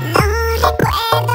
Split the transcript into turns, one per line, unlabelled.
No recuerdo